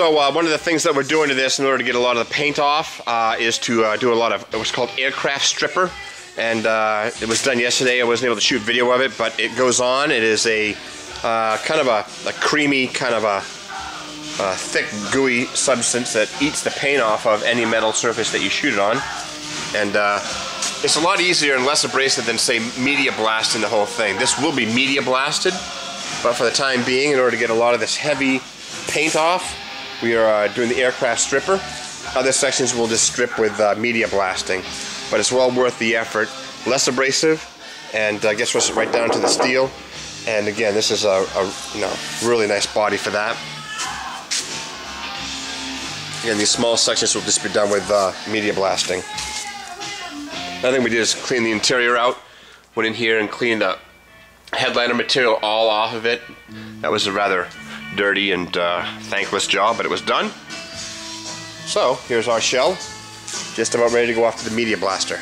So uh, one of the things that we're doing to this in order to get a lot of the paint off uh, is to uh, do a lot of what's called aircraft stripper. And uh, it was done yesterday. I wasn't able to shoot video of it, but it goes on. It is a uh, kind of a, a, creamy, kind of a, a, thick, gooey substance that eats the paint off of any metal surface that you shoot it on. And uh, it's a lot easier and less abrasive than, say, media blasting the whole thing. This will be media blasted, but for the time being, in order to get a lot of this heavy paint off, we are uh, doing the aircraft stripper. Other sections will just strip with uh, media blasting, but it's well worth the effort. Less abrasive, and uh, gets us right down to the steel. And again, this is a, a you know really nice body for that. Again, these small sections will just be done with uh, media blasting. Another thing we did is clean the interior out. Went in here and cleaned the headliner material all off of it. That was a rather dirty and uh, thankless job, but it was done. So here's our shell, just about ready to go off to the media blaster.